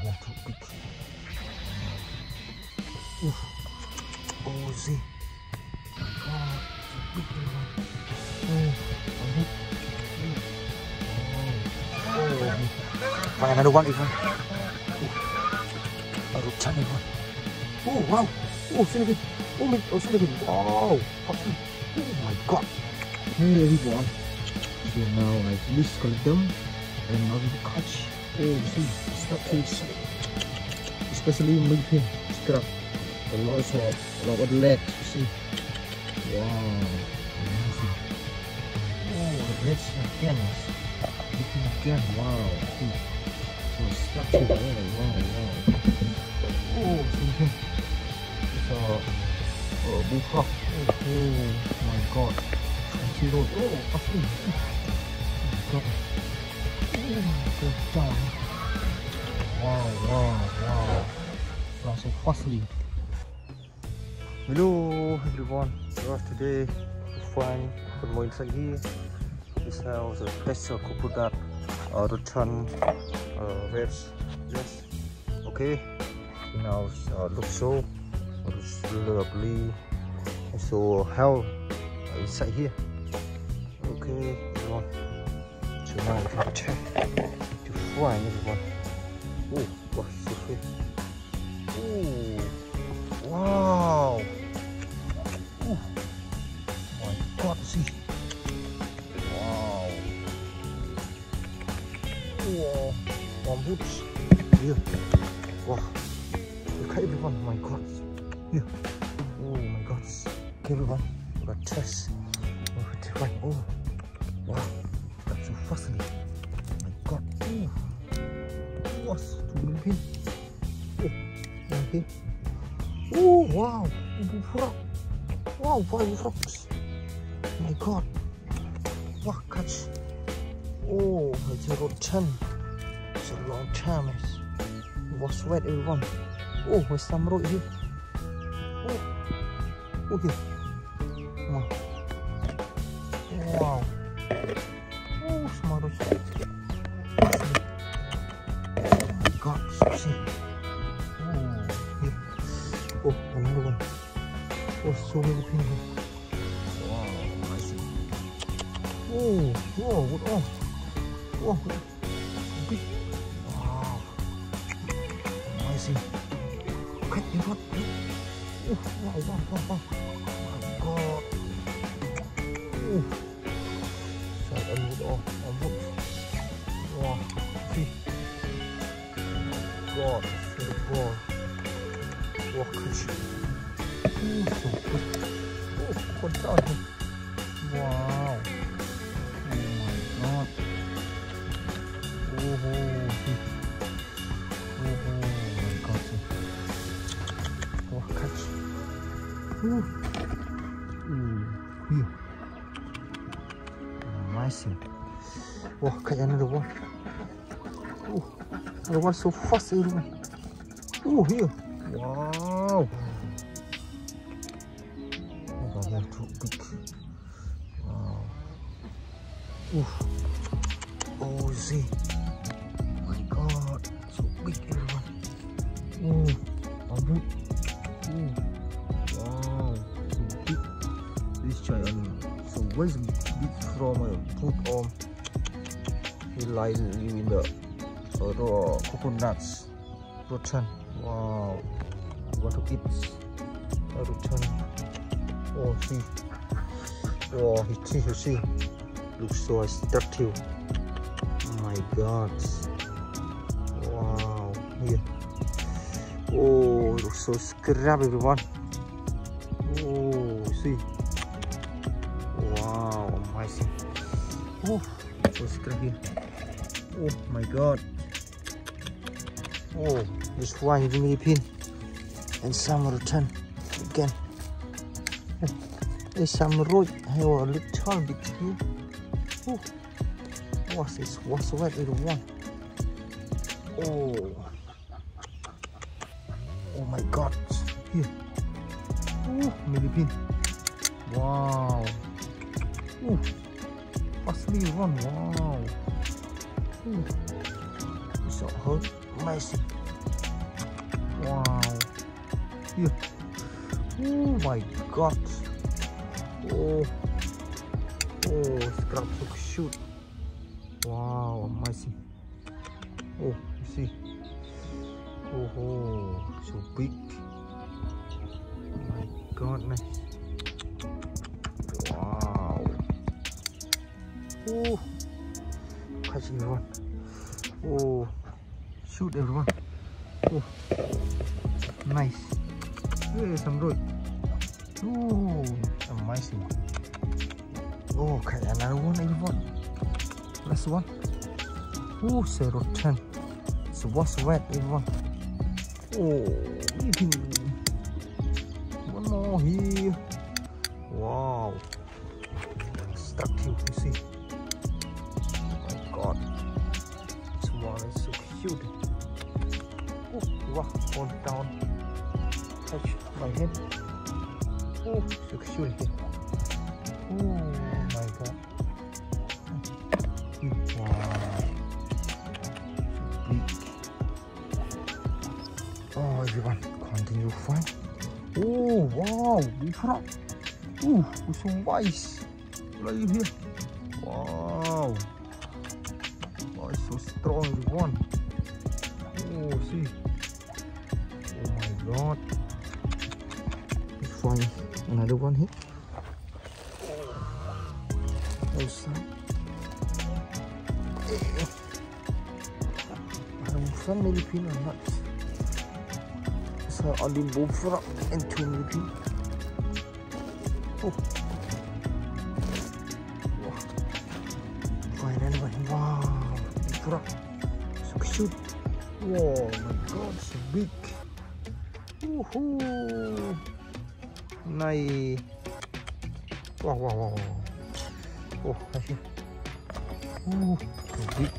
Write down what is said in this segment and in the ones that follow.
big. Oof. Oh. Oh, oh, oh. Oh. Find another one, Ivan. Oh. Oh, wow. Oh, again. Oh, my, oh, again. Wow. Oh, my God. Hey, everyone. So now I just collect them and now we catch. Oh, fish. Especially moving scrap. A lot of a lot of you see. Wow. Amazing. Oh, the legs again. Looking again. Wow. See. So structured. Wow, wow, wow. Oh, see here. It's a, a bullfrog. Oh, oh my god. Road. Oh, asli. Oh my god. Job. Wow, wow, wow. Langsung fastly. Hello everyone. So today we find one more inside here. This house a special coconut uh, return uh, vets. Yes. Okay. Now uh, look so looks lovely. So how inside here. Okay, everyone. Now we can check to find everyone. Oh, wow, so good. Oh, wow. Oh, my God, see. Wow. Wow, one boots. Here. Wow. Look at everyone, my God. Here. Oh my God. Okay, everyone. We got test. Oh, it's right. Oh. My God. Oh. Was too many Oh, okay. Oh, wow. Bullfrog. Wow, five frogs. My God. Wow, catch. Oh, it's a rotten. It's a long time. It was wet, everyone. Oh, there's some road here. Oh, oh here. Wow. Wow. Oh, so many people. Wow, I see. Oh, whoa, what? Oh, whoa, big. Wow, amazing. Okay, you got. Oh, wow, wow, wow, wow. My God. Oh. Oh, here? Wow. Oh my god. Oh, oh, oh, my god. Oh, catch. Ooh. Ooh. Amazing. Oh, catch another one. Oh, another one so fast, everyone. Oh, here. Wow. Wow. Oof. Oh, see. My God, so big, everyone. Oh, bamboo. Oh, wow, so big. This giant. So where's big from a foot arm? He lies in the uh, raw coconuts. Rotten. Wow. Want to eat a rotten. Oh, see. Oh, he see, you see. Looks so attractive. Oh my god. Wow. Here. Oh, looks so scrap, everyone. Oh, see. Wow, amazing. Oh, so here. Oh my god. Oh, this one is really pin. And some return again. There's some road have a little bit here. Oh, what's this? What's wet little one? Oh, oh my God! Here. Oh, millipede. Wow. Oh, fastly run. Wow. Oh, it's so hurt. Amazing. Wow. Here. Oh my god. Oh. Oh, scrap so shoot. Wow, amazing. Oh, you see. Oh, oh so big. My goodness. Wow. Oh, catch everyone. Oh, shoot everyone. Oh, nice. Some road. Oh, amazing. Um. Oh, okay, another one, everyone. Last one. Oh, zero ten. So what's wet, everyone? Oh, one more here. Wow. Stuck here, you see. Oh my god. This one is so cute. Oh, wow, fall down. Touch my head. Oh, so cute. Oh my god. Oh, everyone, continue fine. Oh, wow, big. Oh, so wise. Look at here. Wow. Oh, it's so strong, everyone. Oh, see. Oh my god. Let's find another one here. Parang some millipede or not. So only bullfrog and millipede. Oh. Wow. One. Wow. So cute. Whoa, my god, so big. Woohoo. Nice. Wow, wow, wow, wow. Oh, right here. Oh, so big.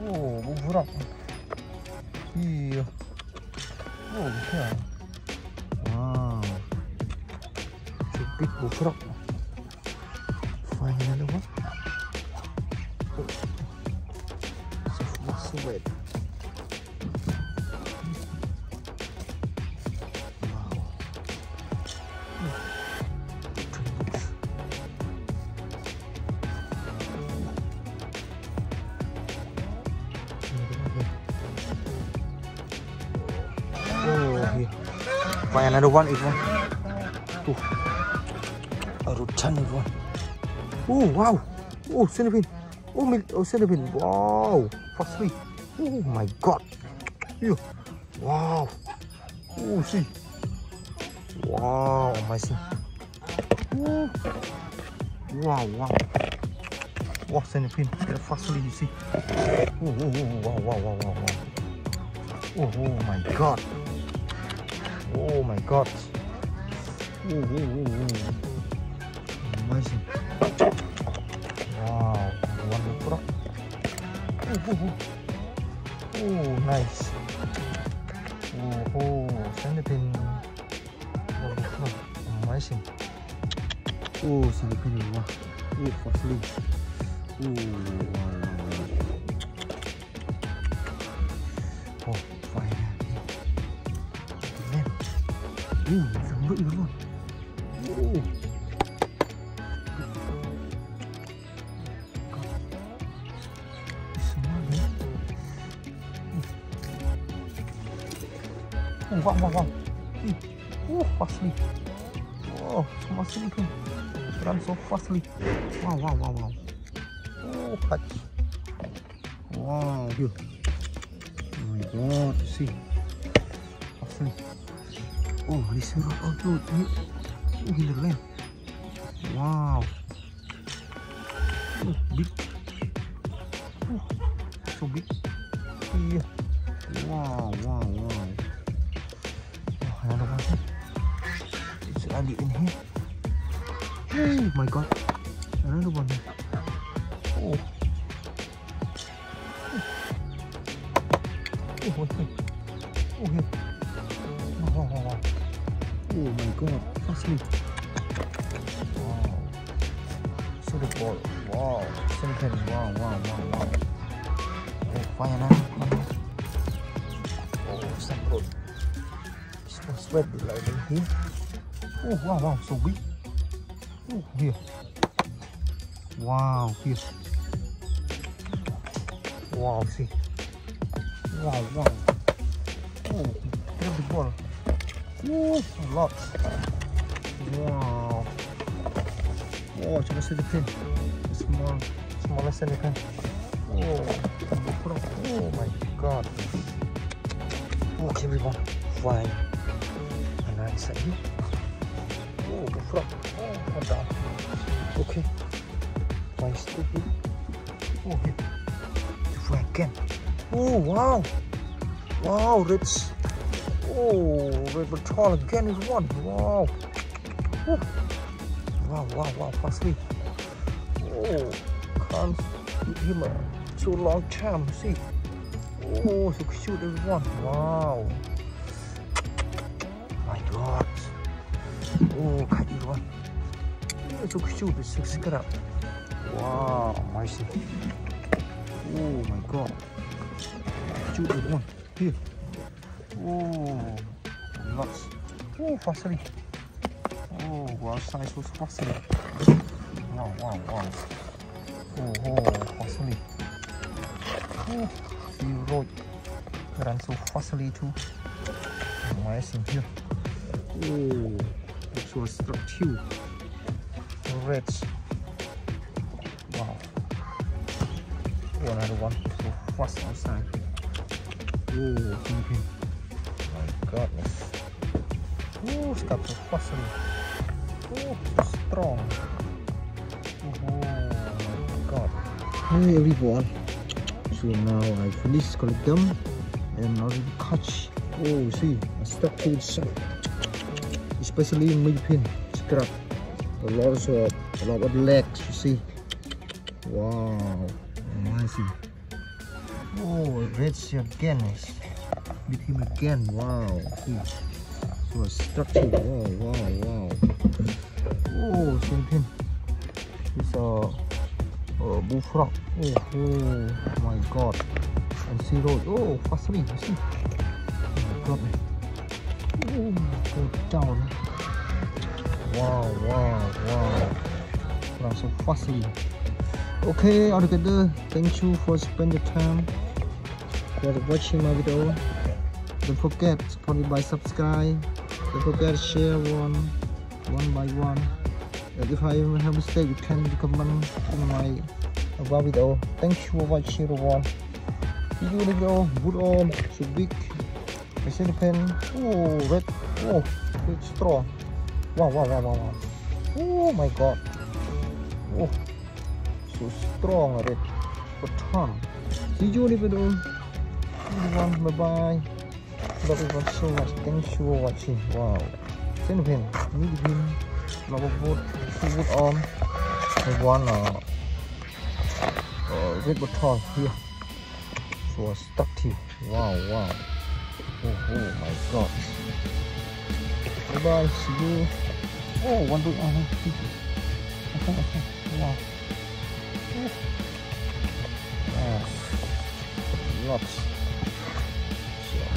Oh, bullfrog. Here. Oh, look here. Wow. So big bullfrog. Find another one. Oh. So what's the weight? Find another one, Ivan. Oh, a rotan, Ivan. Oh, wow. Oh, centipede. Oh, mil oh, centipede. Wow. Firstly. Oh, my God. Here. Wow. Oh, see. Wow, amazing. Oh. Wow, wow. Wow, centipede. Get firstly, you see. Oh, oh, oh, wow, wow, wow, wow, wow. Oh, oh my god. Oh my god. Oh, oh, oh, oh. Amazing. Wow. Wonderful. Oh, oh, oh. Oh, nice. Oh, oh. Centipede. Wonderful. Amazing. Oh, centipede. Wow. Oh, firstly. Oh, wow, wow, dòng lưỡi luôn. Oh. Oh, wow, wow, wow. Ih, Oh. Oh, semua sini kan. Run so fastly. Wow, wow, wow, wow. Oh. Oh, this rock. Oh, dude. Oh, gila keren. Wow. Oh, big. Oh, so big. Iya. Wow, wow, wow. Oh, another one here. It's early in here. Oh my god. Another one here. Oh. Oh, wait, wait. Oh, here. Wow, wow, wow, wow. Oh my god. Fastly. Wow. So the ball. Wow. Something. Wow, wow, wow, wow. Oh, fire now. Oh, road. This was wet like here. Oh wow wow so big. Oh here. Wow here. Wow see. Wow wow. Oh at the ball. Lots. Wow. Oh coba see the pin. Small smallest than the pin. Oh, oh my god. Okay, everyone. Fine. And side here. Oh, front. Oh. Okay. Still here. Oh, here. Oh, wow. Wow, rich. Oh, tall again is one. Wow. Oh. Wow, wow, wow, fastly. Oh, can't him uh, a so long time. See, oh, so cute everyone. Wow, my God. Oh, cut you one. Oh, so cute. It's so scared up. Wow, mercy. Oh my God. Cute everyone. Here. Oh, lots. Oh, fastly. Oh, wow, size was fastly. Wow, wow, wow. Oh, oh, fastly. Oh, see road run so fastly too. Amazing here. Oh, this was struck too. Reds. Wow. Oh, another one. So fast outside. Oh, Philippine. My goodness. Oh, it's got so fastly. Oh, so strong. Hey everyone, so now I finished collect them and already catch. Oh, see, I stuck to it, especially in my pin scrap. A lot of a lot of legs, you see. Wow, amazing. Oh, red again, with him again. Wow, I stuck to. Wow, wow, wow. Oh, same pin. It's a. Uh, bullfrog oh, oh my god and zero oh fastly see oh my god oh go down wow wow wow wow so fastly okay altogether thank you for spending the time for watching my video don't forget support me by subscribe. Don't forget share one one by one. And if I have mistake you can comment in my about video thank you for watching everyone see you in the video good on. So big I see the pen. Oh red. Oh it's strong wow wow wow wow oh my god. Oh so strong red. A ton see you in the video bye bye love everyone so much. Thank you for watching. Wow. See the pen need the pen love wood wood on the one uh uh, red button here so stuck to wow wow. Oh, oh my god. Bye bye see you. Oh uh, okay. wow. Wow lots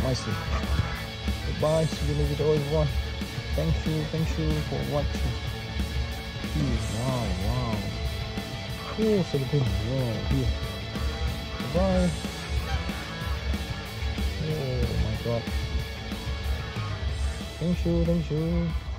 so nicely bye bye see you later everyone thank you thank you for watching wow wow cool big wall here. Bye. Oh my god. Thank you, thank you.